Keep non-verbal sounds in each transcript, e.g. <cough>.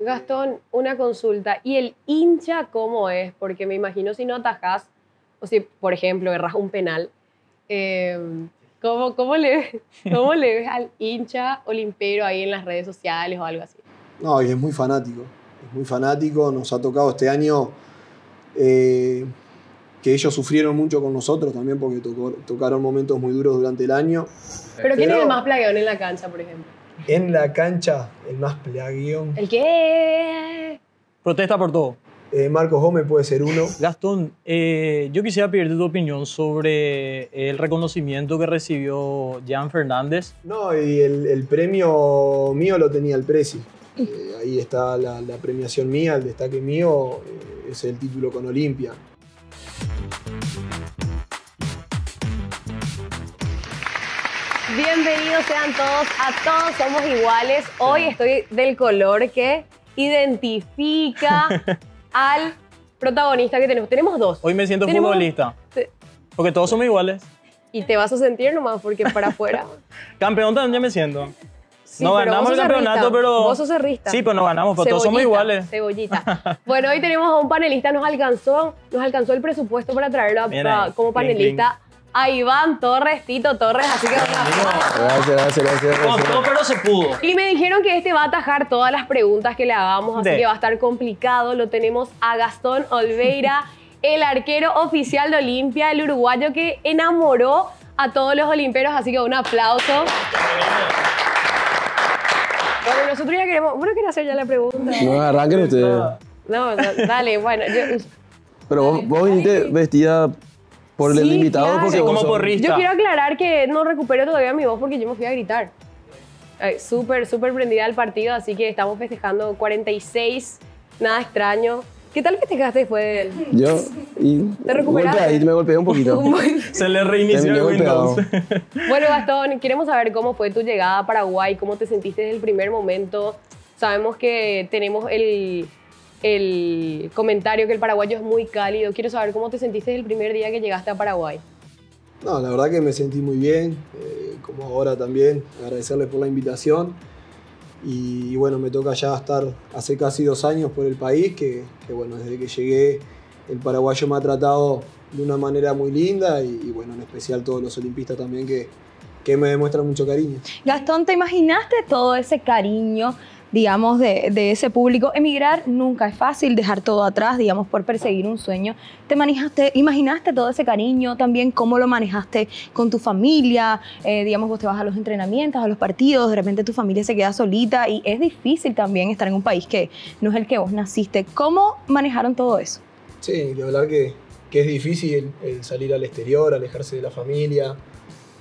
Gastón, una consulta. ¿Y el hincha cómo es? Porque me imagino si no atajás, o si, por ejemplo, erras un penal, eh, ¿cómo, cómo, le, <laughs> ¿cómo le ves al hincha olimpero ahí en las redes sociales o algo así? No, y es muy fanático. Es muy fanático. Nos ha tocado este año eh, que ellos sufrieron mucho con nosotros también porque tocó- tocaron momentos muy duros durante el año. Pero ¿quién es Pero- el más plagueón en la cancha, por ejemplo? En la cancha, el más plaguión. ¿El qué? Protesta por todo. Eh, Marcos Gómez puede ser uno. Gastón, eh, yo quisiera pedirte tu opinión sobre el reconocimiento que recibió Jan Fernández. No, y el, el premio mío lo tenía el Prezi. Eh, ahí está la, la premiación mía, el destaque mío eh, es el título con Olimpia. Bienvenidos sean todos a Todos Somos Iguales. Hoy estoy del color que identifica <laughs> al protagonista que tenemos. Tenemos dos. Hoy me siento Tenemos- futbolista, porque todos somos iguales. Y te vas a sentir nomás porque para <laughs> afuera. Campeón también ya me siento. Sí, no pero ganamos vos el sos campeonato, cerrista. pero... Vos sos cerrista. Sí, pero no ganamos, pero todos somos Cebollita, iguales. Cebollita. <laughs> Bueno, hoy tenemos a un panelista, nos alcanzó, nos alcanzó el presupuesto para traerlo a- Bien como clink, panelista a Iván Torres, Tito Torres, así que un aplauso. Gracias, gracias, gracias. Costó, pero se pudo. Y me dijeron que este va a atajar todas las preguntas que le hagamos, así De. que va a estar complicado. Lo tenemos a Gastón Olveira, <laughs> el arquero oficial de Olimpia, el uruguayo que enamoró a todos los olimperos, así que un aplauso. Bueno, nosotros ya queremos. Bueno, quiero hacer ya la pregunta. No arranquen ustedes. No, da- dale, bueno. yo- Pero vos, vos viniste vestida por el Sí, invitado claro. porque Sí, como porrista. Yo quiero aclarar que no recupero todavía mi voz porque yo me fui a gritar. Súper, súper prendida al partido, así que estamos festejando 46, nada extraño. ¿Qué tal festejaste después de él? Yo y ¿Te recuperaste? me golpeé un poquito. <laughs> Se le reinició el Windows. <laughs> bueno, Gastón, queremos saber cómo fue tu llegada a Paraguay, cómo te sentiste desde el primer momento. Sabemos que tenemos el, el comentario que el paraguayo es muy cálido. Quiero saber cómo te sentiste desde el primer día que llegaste a Paraguay. No, la verdad que me sentí muy bien, eh, como ahora también, agradecerles por la invitación. Y, bueno, me toca ya estar hace casi dos años por el país, que, que, bueno, desde que llegué el paraguayo me ha tratado de una manera muy linda y, y, bueno, en especial todos los olimpistas también que, que me demuestran mucho cariño. Gastón, ¿te imaginaste todo ese cariño, digamos, de, ese público? Emigrar nunca es fácil, dejar todo atrás, digamos, por perseguir un sueño. ¿Te manejaste, imaginaste todo ese cariño también? ¿Cómo lo manejaste con tu familia? Eh, digamos, vos te vas a los entrenamientos, a los partidos, de repente tu familia se queda solita y es difícil también estar en un país que no es el que vos naciste. ¿Cómo manejaron todo eso? Sí, de hablar que, que es difícil el salir al exterior, alejarse de la familia,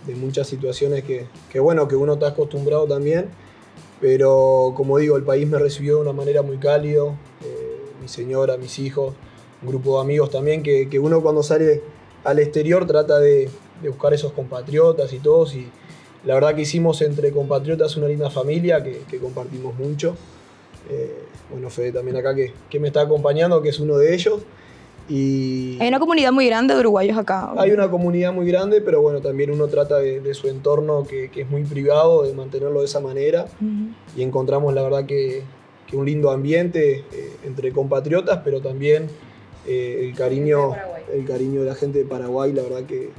de muchas situaciones que, que, bueno, que uno está acostumbrado también, pero como digo, el país me recibió de una manera muy cálido, eh, mi señora, mis hijos, un grupo de amigos también, que, que uno cuando sale al exterior trata de, de, buscar esos compatriotas y todos, y la verdad que hicimos entre compatriotas una linda familia que, compartimos mucho. Eh, bueno, Fede también acá que, que me está acompañando, que es uno de ellos. Y Hay una comunidad muy grande de uruguayos acá. hay una comunidad muy grande, pero bueno, también uno trata de, de su entorno que, que, es muy privado, de mantenerlo de esa manera. Uh -huh. Y encontramos la verdad que, que un lindo ambiente eh, entre compatriotas, pero también eh, el, cariño, el cariño de la gente de Paraguay, la verdad que,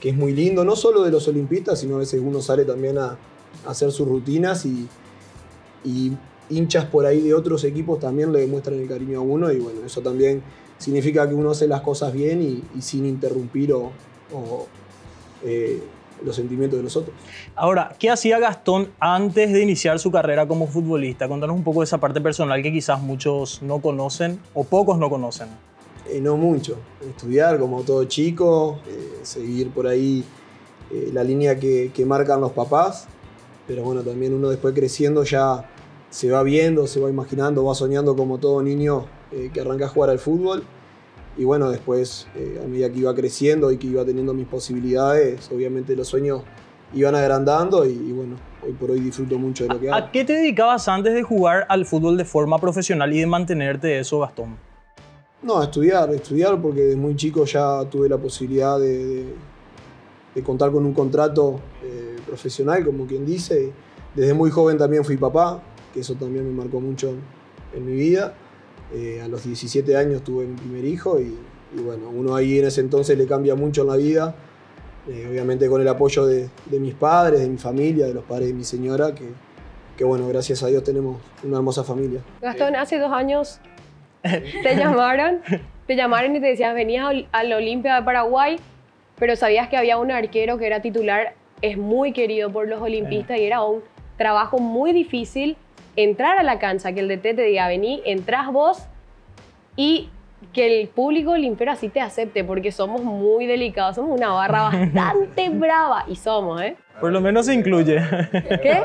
que, es muy lindo, no solo de los olimpistas, sino a veces uno sale también a, a hacer sus rutinas y, y hinchas por ahí de otros equipos también le demuestran el cariño a uno y bueno, eso también significa que uno hace las cosas bien y, y sin interrumpir o, o eh, los sentimientos de nosotros. Ahora, ¿qué hacía Gastón antes de iniciar su carrera como futbolista? Contanos un poco de esa parte personal que quizás muchos no conocen o pocos no conocen. Eh, no mucho, estudiar como todo chico, eh, seguir por ahí la línea que, que marcan los papás, pero bueno, también uno después creciendo ya se va viendo, se va imaginando, va soñando como todo niño eh, que arranca a jugar al fútbol. Y bueno, después, eh, a medida que iba creciendo y que iba teniendo mis posibilidades, obviamente los sueños iban agrandando y, y bueno, hoy por hoy disfruto mucho de lo que hago. ¿A qué te dedicabas antes de jugar al fútbol de forma profesional y de mantenerte de eso, Gastón? No, a estudiar, estudiar porque desde muy chico ya tuve la posibilidad de, de, de contar con un contrato eh, profesional, como quien dice. Desde muy joven también fui papá, que eso también me marcó mucho en mi vida. Eh, a los 17 años tuve mi primer hijo y, y bueno, uno ahí en ese entonces le cambia mucho en la vida. Eh, obviamente con el apoyo de, de mis padres, de mi familia, de los padres de mi señora, que, que bueno, gracias a Dios tenemos una hermosa familia. Gastón, hace dos años te llamaron, te llamaron y te decían, venías al- al Olimpia de Paraguay, pero sabías que había un arquero que era titular, es muy querido por los olimpistas y era un trabajo muy difícil entrar a la cancha, que el DT te diga, vení, entras vos y que el público olimpero así te acepte, porque somos muy delicados, somos una barra <laughs> bastante brava y somos, ¿eh? Por lo menos se incluye. ¿Qué?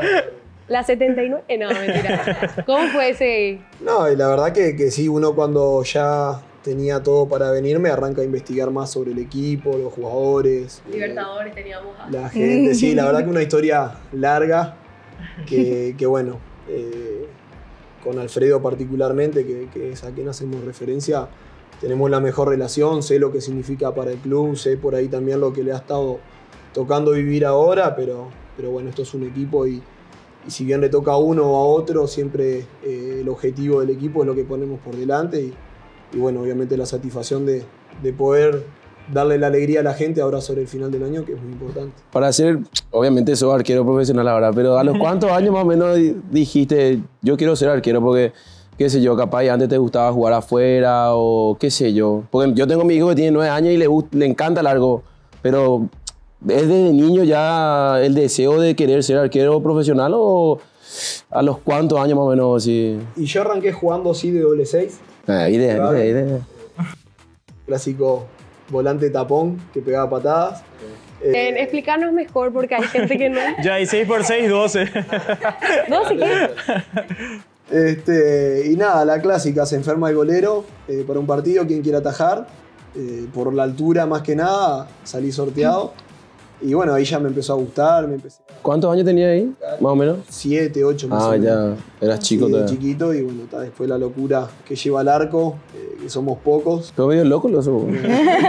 La 79. Eh, no, <laughs> mentira. ¿Cómo fue ese? No, y la verdad que, que sí, uno cuando ya tenía todo para venirme arranca a investigar más sobre el equipo, los jugadores. eh, Libertadores teníamos. a- La gente, sí, la verdad que una historia larga, que, que bueno, eh, con Alfredo particularmente, que, es a quien hacemos referencia, tenemos la mejor relación, sé lo que significa para el club, sé por ahí también lo que le ha estado tocando vivir ahora, pero, pero bueno, esto es un equipo y, si bien le toca a uno o a otro, siempre eh, el objetivo del equipo es lo que ponemos por delante y, bueno, obviamente la satisfacción de poder darle la alegría a la gente ahora sobre el final del año, que es muy importante. Para ser, obviamente sos arquero profesional ahora, pero ¿a los <laughs> cuántos años más o menos di- dijiste, yo quiero ser arquero? Porque, qué sé yo, capaz antes te gustaba jugar afuera o qué sé yo. Porque yo tengo mi hijo que tiene nueve años y le, le encanta el arco, pero ¿es desde niño ya el deseo de querer ser arquero profesional o a los cuántos años más o menos? Sí. Y yo arranqué jugando así de doble 6, Ah, idea, idea, idea. clásico volante tapón que pegaba patadas. Eh, En explicarnos mejor porque hay gente que no. <laughs> ya hay 6 por 6, 12. No, si quieres. Este, y nada, la clásica, se enferma el golero eh, para un partido, quien quiera atajar. Eh, por la altura más que nada, salí sorteado. <laughs> Y bueno, ahí ya me empezó a gustar, me empecé a ¿Cuántos años tenía ahí? Más o menos. 7, 8 más Ah, o menos. ya, eras chico Sí, todavía. chiquito y bueno, está después la locura que lleva al arco, eh, que somos pocos. Pero medio loco lo somos.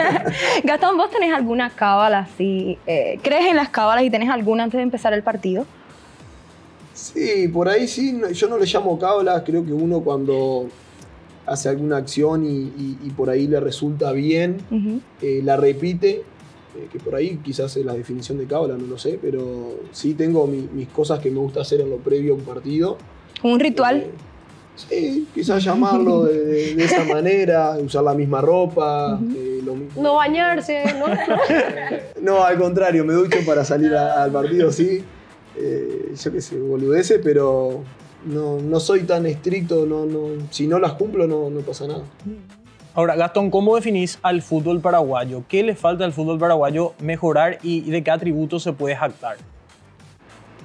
<laughs> Gastón, ¿vos tenés alguna cábala así? eh, ¿Crees en las cábalas y tenés alguna antes de empezar el partido? Sí, por ahí sí, yo no le llamo cábalas, creo que uno cuando hace alguna acción y, y- y por ahí le resulta bien, eh, la repite, eh, que por ahí quizás es la definición de cábala, no lo sé, pero sí tengo mi- mis cosas que me gusta hacer en lo previo a un partido. ¿Un ritual? Eh, sí, quizás llamarlo de, de- de esa <laughs> manera, usar la misma ropa, eh, lo mismo. No bañarse, ¿no? <laughs> No, al contrario, me ducho para salir a- al partido, sí. Eh, yo qué sé, boludece, pero no, no soy tan estricto, no, no, si no las cumplo no, no pasa nada. Ahora, Gastón, ¿cómo definís al fútbol paraguayo? ¿Qué le falta al fútbol paraguayo mejorar y de qué atributos se puede jactar?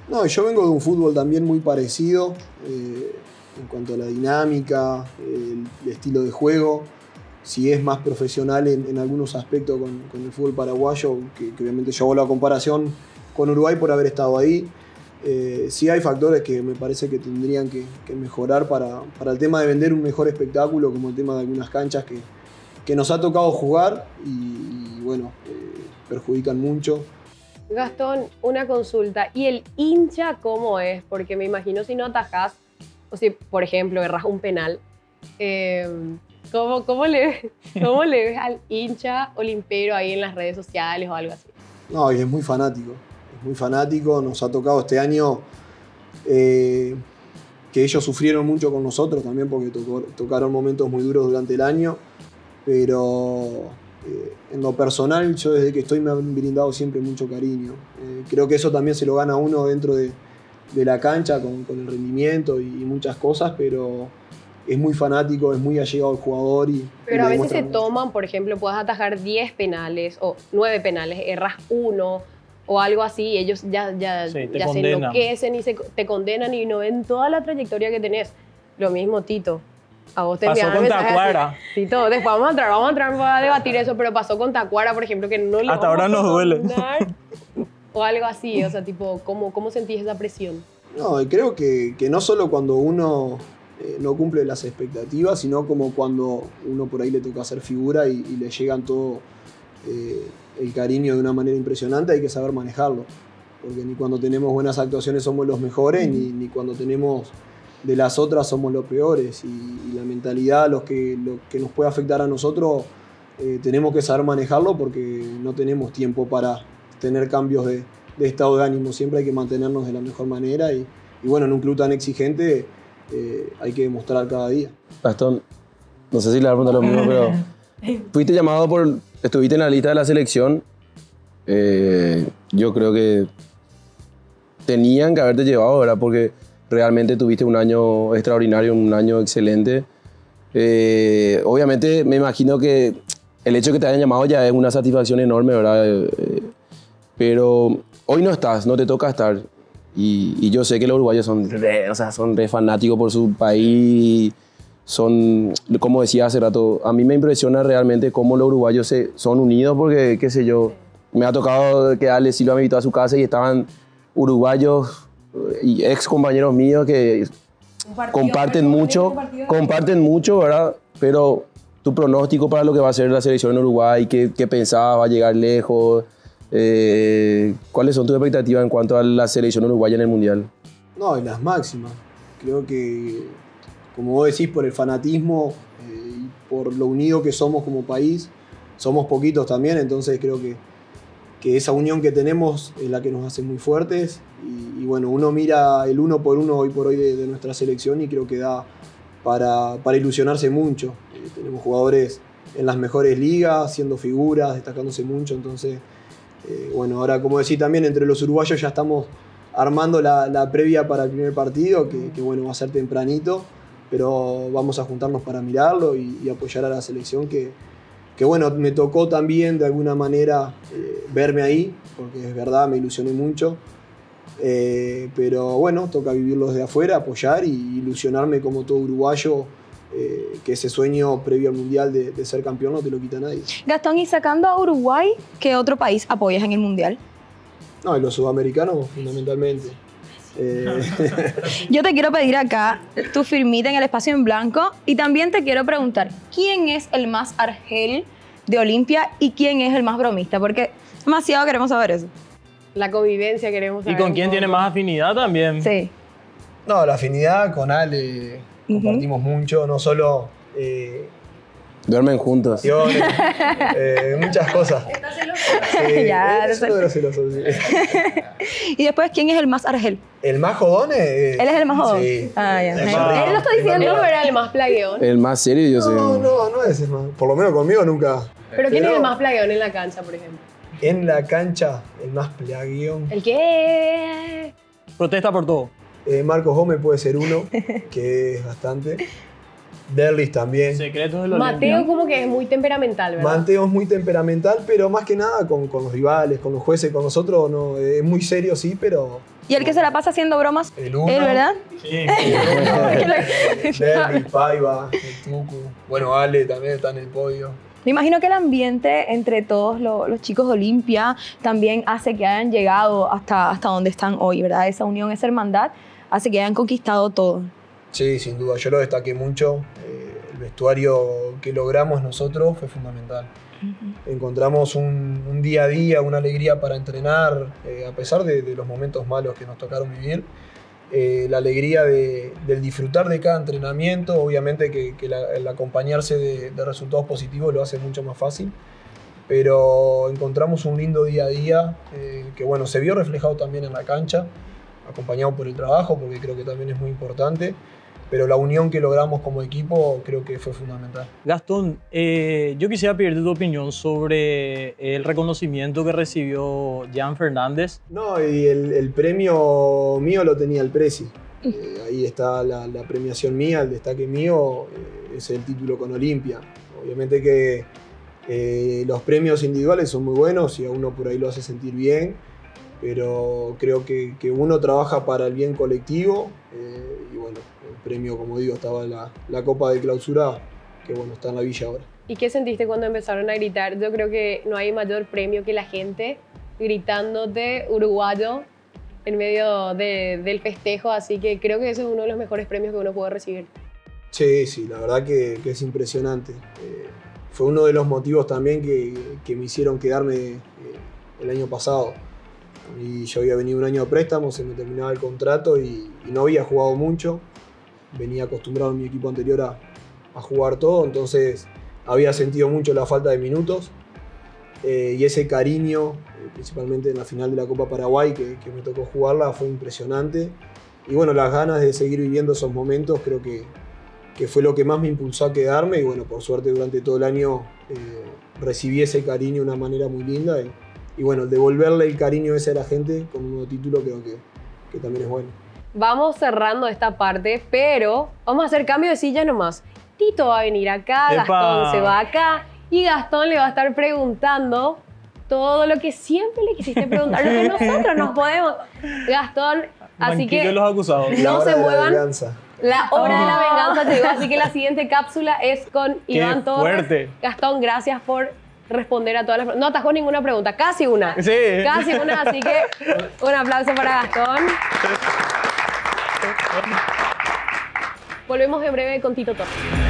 No, yo vengo de un fútbol también muy parecido eh, en cuanto a la dinámica, el, estilo de juego. Si es más profesional en, algunos aspectos con, con el fútbol paraguayo, que, que obviamente yo hago la comparación con Uruguay por haber estado ahí. Eh, sí hay factores que me parece que tendrían que, que mejorar para, para el tema de vender un mejor espectáculo, como el tema de algunas canchas que, que nos ha tocado jugar y, y, bueno, eh, perjudican mucho. Gastón, una consulta. ¿Y el hincha cómo es? Porque me imagino si no atajás, o si, por ejemplo, erras un penal, eh, ¿cómo, cómo, le, <laughs> ¿cómo le ves al hincha olimpero ahí en las redes sociales o algo así? No, y es muy fanático. Muy fanático. Nos ha tocado este año eh, que ellos sufrieron mucho con nosotros también porque tocó- tocaron momentos muy duros durante el año. Pero eh, en lo personal, yo desde que estoy me han brindado siempre mucho cariño. Eh, creo que eso también se lo gana uno dentro de, de la cancha con, con el rendimiento y, y muchas cosas, pero es muy fanático, es muy allegado al jugador. Y, Pero a veces se mucho. toman, por ejemplo, puedes atajar 10 penales o 9 penales, erras uno o algo así, y ellos ya, ya, Sí, ya se enloquecen y se, te condenan y no ven toda la trayectoria que tenés. Lo mismo, Tito. A vos te Pasó con así, Tacuara. Tito, después vamos a entrar, vamos a entrar para debatir eso, pero pasó con Tacuara, por ejemplo, que no le Hasta ahora a nos duele. <laughs> O algo así, o sea, tipo, ¿cómo, cómo sentís esa presión? No, y creo que, que no solo cuando uno eh, no cumple las expectativas, sino como cuando uno por ahí le toca hacer figura y, y le llegan todo eh, el cariño de una manera impresionante, hay que saber manejarlo. Porque ni cuando tenemos buenas actuaciones somos los mejores, ni, ni cuando tenemos de las otras somos los peores y, y la mentalidad, los que, lo que nos puede afectar a nosotros, eh, tenemos que saber manejarlo porque no tenemos tiempo para tener cambios de, de estado de ánimo, siempre hay que mantenernos de la mejor manera y, y bueno, en un club tan exigente eh, hay que demostrar cada día. Gastón, no sé si le voy a preguntar lo mismo, pero <laughs> fuiste llamado por, estuviste en la lista de la selección. Eh, yo creo que tenían que haberte llevado, ¿verdad? Porque realmente tuviste un año extraordinario, un año excelente. Eh, obviamente me imagino que el hecho de que te hayan llamado ya es una satisfacción enorme, ¿verdad? Eh, pero hoy no estás, no te toca estar. Y, y yo sé que los uruguayos son re, o sea, son re fanáticos por su país. Son, como decía hace rato, a mí me impresiona realmente cómo los uruguayos se, son unidos porque, qué sé yo, me ha tocado que Ale Silva me invitó a su casa y estaban uruguayos y ex compañeros míos que comparten mucho, comparten mucho, ¿verdad? Pero tu pronóstico para lo que va a ser la selección en Uruguay, qué, qué pensabas, va a llegar lejos, eh, ¿cuáles son tus expectativas en cuanto a la selección uruguaya en el Mundial? No, y las máximas. Creo que, como vos decís, por el fanatismo eh, y por lo unido que somos como país, somos poquitos también, entonces creo que, que esa unión que tenemos es la que nos hace muy fuertes. Y, bueno, uno mira el uno por uno hoy por hoy de, nuestra selección y creo que da para, para ilusionarse mucho. Eh, tenemos jugadores en las mejores ligas, haciendo figuras, destacándose mucho, entonces, eh, bueno, ahora como decís también, entre los uruguayos ya estamos armando la, la previa para el primer partido, que, que, bueno, va a ser tempranito, pero vamos a juntarnos para mirarlo y, y apoyar a la selección que, que, bueno, me tocó también de alguna manera eh, verme ahí, porque es verdad, me ilusioné mucho. Eh, pero bueno, toca vivirlo desde afuera, apoyar y ilusionarme como todo uruguayo, eh, que ese sueño previo al Mundial de, de, ser campeón no te lo quita nadie. Gastón, y sacando a Uruguay, ¿qué otro país apoyas en el Mundial? No, y los sudamericanos, fundamentalmente. Eh... Yo te quiero pedir acá tu firmita en el espacio en blanco y también te quiero preguntar, ¿quién es el más argel de Olimpia y quién es el más bromista? Porque demasiado queremos saber eso. La convivencia queremos saber. ¿Y con quién tiene más afinidad también? Sí. No, la afinidad con Ale uh -huh. compartimos mucho, no solo. Eh, Duermen juntos. <laughs> eh, muchas cosas. ¿Estás <laughs> celoso? Sí, ya, es uno de los celosos, sí. y después, ¿quién es el más argel? ¿El más jodón? Eh, ¿Él es el más jodón? Sí. Ah, ya. El Él lo está diciendo. ¿No era el más plagueón? El más serio, yo sé. No, no, no es el más. Por lo menos conmigo nunca. ¿Pero quién Pero, es el más plagueón en la cancha, por ejemplo? En la cancha, el más plagueón. ¿El qué? Protesta por todo. Eh, Marcos Gómez puede ser uno, que es bastante. Derlis también. Secretos de los Mateo como que es muy temperamental, ¿verdad? Mateo es muy temperamental, pero más que nada con, con los rivales, con los jueces, con nosotros, no, es muy serio, sí, pero... ¿Y el que se la pasa haciendo bromas? El uno. ¿Él, verdad? Sí. <laughs> <laughs> Derlis, Paiva, el Tucu. Bueno, Ale también está en el podio. Me imagino que el ambiente entre todos los, los, chicos de Olimpia también hace que hayan llegado hasta, hasta donde están hoy, ¿verdad? Esa unión, esa hermandad hace que hayan conquistado todo. Sí, sin duda. Yo lo destaqué mucho. Eh, el vestuario que logramos nosotros fue fundamental. Uh -huh. Encontramos un, un, día a día, una alegría para entrenar, eh, a pesar de, de, los momentos malos que nos tocaron vivir. Eh, la alegría de, del disfrutar de cada entrenamiento, obviamente que, que la, el acompañarse de, de, resultados positivos lo hace mucho más fácil, pero encontramos un lindo día a día eh, que bueno, se vio reflejado también en la cancha, acompañado por el trabajo, porque creo que también es muy importante, pero la unión que logramos como equipo creo que fue fundamental. Gastón, eh, yo quisiera pedirte tu opinión sobre el reconocimiento que recibió Jan Fernández. No, y el, el premio mío lo tenía el Prezi. <laughs> Eh, ahí está la, la, premiación mía, el destaque mío, eh, es el título con Olimpia. Obviamente que eh, los premios individuales son muy buenos y a uno por ahí lo hace sentir bien, pero creo que, que uno trabaja para el bien colectivo eh, y bueno, premio, como digo, estaba la, la Copa de Clausura, que bueno, está en la villa ahora. ¿Y qué sentiste cuando empezaron a gritar? Yo creo que no hay mayor premio que la gente gritándote uruguayo en medio de, del festejo, así que creo que ese es uno de los mejores premios que uno puede recibir. Sí, sí, la verdad que, que es impresionante. Eh, fue uno de los motivos también que, que me hicieron quedarme eh, el año pasado. Y yo había venido un año a préstamo, se me terminaba el contrato y, no había jugado mucho. Venía acostumbrado en mi equipo anterior a, jugar todo, entonces había sentido mucho la falta de minutos. Eh, y ese cariño, eh, principalmente en la final de la Copa Paraguay, que, me tocó jugarla, fue impresionante. Y bueno, las ganas de seguir viviendo esos momentos creo que, que fue lo que más me impulsó a quedarme. Y bueno, por suerte durante todo el año eh, recibí ese cariño de una manera muy linda y bueno, devolverle el cariño ese a la gente con un nuevo título creo que, que también es bueno. Vamos cerrando esta parte, pero vamos a hacer cambio de silla nomás. Tito va a venir acá, ¡Epa! Gastón se va acá y Gastón le va a estar preguntando todo lo que siempre le quisiste preguntar, lo que <laughs> nosotros nos podemos. Gastón, así que de los acusados. No La hora se de la muevan. venganza. la hora de la Ah. venganza te digo, así que la siguiente cápsula es con ¡Qué Iván Torres. fuerte! Gastón, gracias por responder a todas las preguntas. No atajó ninguna pregunta, casi una. Sí. Casi una, así que <laughs> un aplauso para Gastón. Volvemos en breve con Tito Torres.